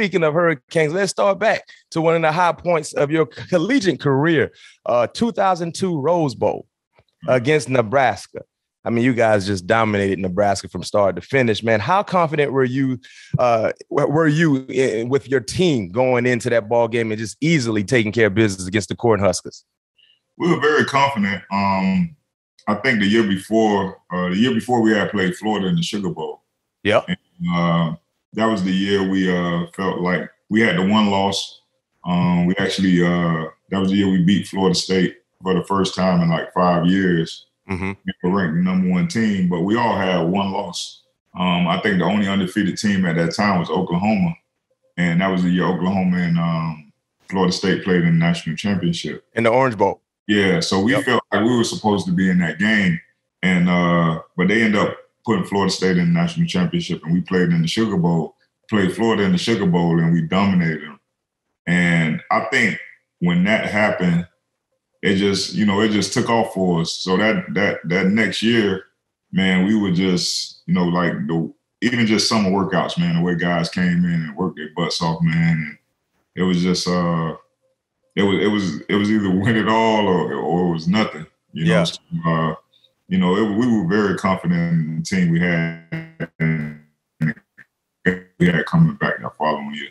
speaking of hurricanes, let's start back to one of the high points of your collegiate career, uh, 2002 Rose Bowl against Nebraska. I mean, you guys just dominated Nebraska from start to finish, man. How confident were you? Uh, were you in, with your team going into that ball game and just easily taking care of business against the Cornhuskers? We were very confident. Um, I think the year before, uh, the year before we had played Florida in the Sugar Bowl. Yeah. Uh, that was the year we uh, felt like we had the one loss. Um, we actually uh, that was the year we beat Florida State for the first time in like five years. Mm-hmm. We were ranked the number one team, but we all had one loss. Um, I think the only undefeated team at that time was Oklahoma, and that was the year Oklahoma and um, Florida State played in the national championship in the Orange Bowl. Yeah, so we yep. felt like we were supposed to be in that game, and uh, but they end up putting Florida State in the national championship, and we played in the Sugar Bowl. Played Florida in the Sugar Bowl, and we dominated them. And I think when that happened, it just you know it just took off for us. So that that that next year, man, we were just you know like the even just summer workouts, man. The way guys came in and worked their butts off, man, and it was just uh, it was it was it was either win it all or or it was nothing. You know, yeah. so, uh, you know, it, we were very confident in the team we had. we had coming back that following year.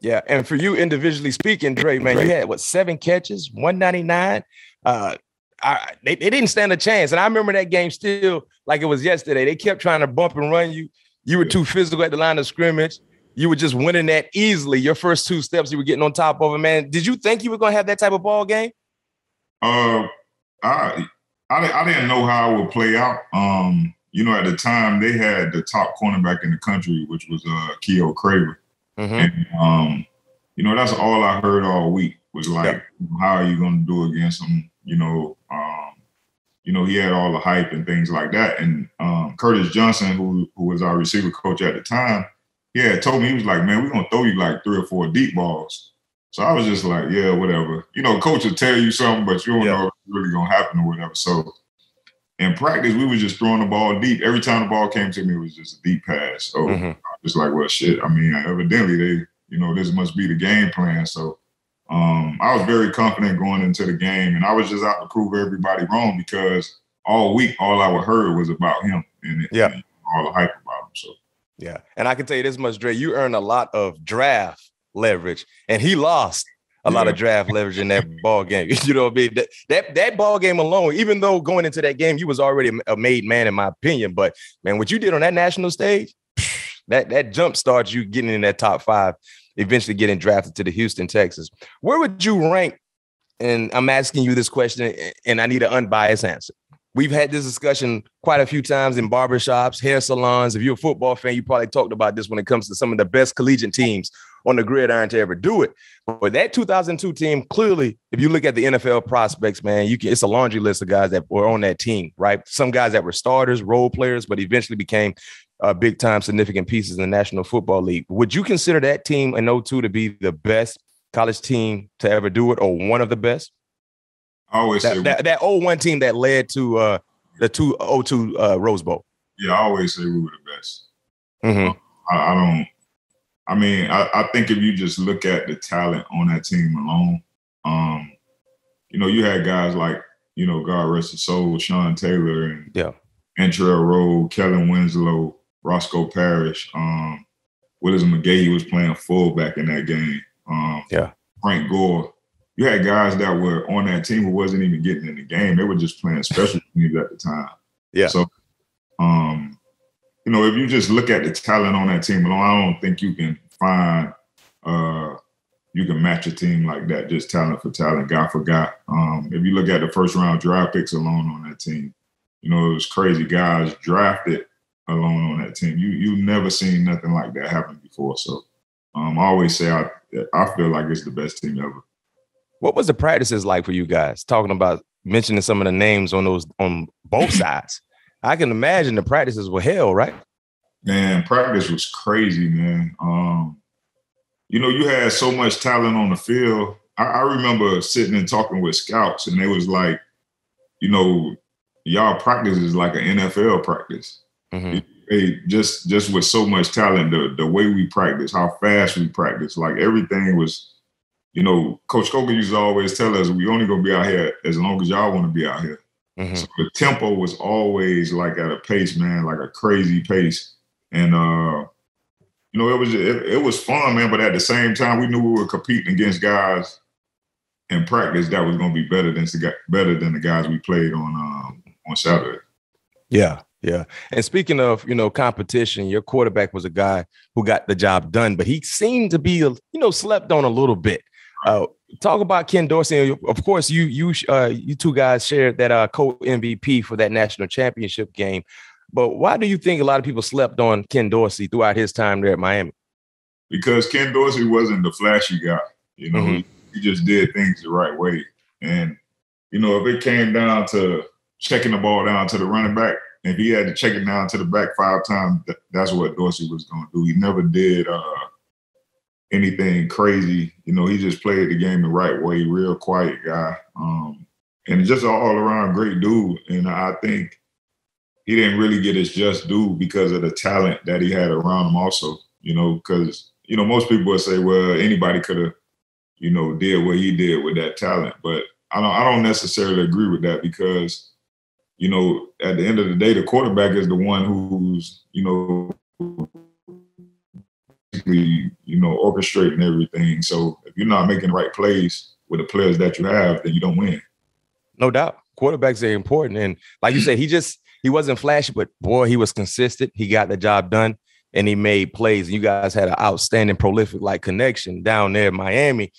Yeah, and for you individually speaking, Dre, man, you had what seven catches, one ninety nine. Uh, I, they, they didn't stand a chance, and I remember that game still like it was yesterday. They kept trying to bump and run you. You were too physical at the line of scrimmage. You were just winning that easily. Your first two steps, you were getting on top of it, man. Did you think you were going to have that type of ball game? Uh, I, I, I didn't know how it would play out. Um, you know, at the time they had the top cornerback in the country, which was uh Keyuo Craver. Mm-hmm. And, um, you know, that's all I heard all week was like, how are you going to do against him? You know, um, you know, he had all the hype and things like that. And um, Curtis Johnson, who who was our receiver coach at the time, yeah, told me he was like, man, we're gonna throw you like three or four deep balls. So I was just like, yeah, whatever. You know, coach will tell you something, but you don't know if it's really gonna happen or whatever. So in practice, we were just throwing the ball deep. Every time the ball came to me, it was just a deep pass. So mm-hmm. I was like, well, shit. I mean, evidently they, you know, this must be the game plan. So um, I was very confident going into the game, and I was just out to prove everybody wrong because all week, all I would heard was about him and, yeah. and all the hype about him. So yeah, and I can tell you this much, Dre, you earned a lot of draft leverage, and he lost a lot of draft leverage in that ball game. You know what I mean? That, that that ball game alone, even though going into that game, you was already a made man, in my opinion. But man, what you did on that national stage, that that jump starts you getting in that top five, eventually getting drafted to the Houston Texans. Where would you rank? And I'm asking you this question, and I need an unbiased answer. We've had this discussion quite a few times in barbershops, hair salons. If you're a football fan, you probably talked about this when it comes to some of the best collegiate teams on the gridiron to ever do it. But that 2002 team, clearly, if you look at the NFL prospects, man, you can it's a laundry list of guys that were on that team, right? Some guys that were starters, role players, but eventually became uh, big time significant pieces in the National Football League. Would you consider that team in 02 to be the best college team to ever do it or one of the best? I always that, say that, that 01 team that led to uh, the 202 uh, Rose Bowl. Yeah, I always say we were the best. Mm-hmm. I, I, don't. I mean, I, I, think if you just look at the talent on that team alone, um, you know, you had guys like you know, God rest his soul, Sean Taylor and yeah, Antrel Rolle, Kellen Winslow, Roscoe Parrish, um, Willis McGahee was playing fullback in that game. Um, yeah, Frank Gore you had guys that were on that team who wasn't even getting in the game. They were just playing special teams at the time. Yeah. So, um, you know, if you just look at the talent on that team alone, I don't think you can find uh you can match a team like that, just talent for talent, guy for guy. Um, if you look at the first round draft picks alone on that team, you know, it was crazy guys drafted alone on that team. You you never seen nothing like that happen before. So um, I always say I I feel like it's the best team ever. What was the practices like for you guys? Talking about mentioning some of the names on those on both sides. I can imagine the practices were hell, right? Man, practice was crazy, man. Um, you know, you had so much talent on the field. I, I remember sitting and talking with scouts, and they was like, you know, y'all practice is like an NFL practice. Mm-hmm. Hey, just just with so much talent, the the way we practice, how fast we practice, like everything was. You know, Coach Coker used to always tell us, "We only gonna be out here as long as y'all want to be out here." Mm-hmm. So the tempo was always like at a pace, man, like a crazy pace, and uh, you know, it was it, it was fun, man. But at the same time, we knew we were competing against guys in practice that was going to be better than the better than the guys we played on um, on Saturday. Yeah, yeah. And speaking of, you know, competition, your quarterback was a guy who got the job done, but he seemed to be, you know, slept on a little bit. Uh, talk about Ken Dorsey. Of course, you you uh, you two guys shared that uh, co MVP for that national championship game. But why do you think a lot of people slept on Ken Dorsey throughout his time there at Miami? Because Ken Dorsey wasn't the flashy guy. You know, mm-hmm. he, just did things the right way. And you know, if it came down to checking the ball down to the running back, if he had to check it down to the back five times, that's what Dorsey was going to do. He never did uh, anything crazy. You know, he just played the game the right way, real quiet guy. Um, and just an all around great dude. And I think he didn't really get his just due because of the talent that he had around him also, you know, because, you know, most people would say, well, anybody could have, you know, did what he did with that talent. But I don't I don't necessarily agree with that because, you know, at the end of the day, the quarterback is the one who's, you know, you know, orchestrating everything. So if you're not making the right plays with the players that you have, then you don't win. No doubt. Quarterbacks are important. And like you said, he just he wasn't flashy, but boy, he was consistent. He got the job done and he made plays. You guys had an outstanding, prolific like connection down there in Miami.